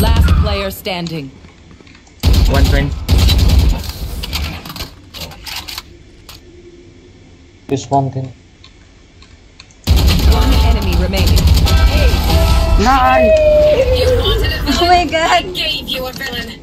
Last player standing. 120. This one thing. One enemy remaining. You wanted a Oh my God! I gave you a villain.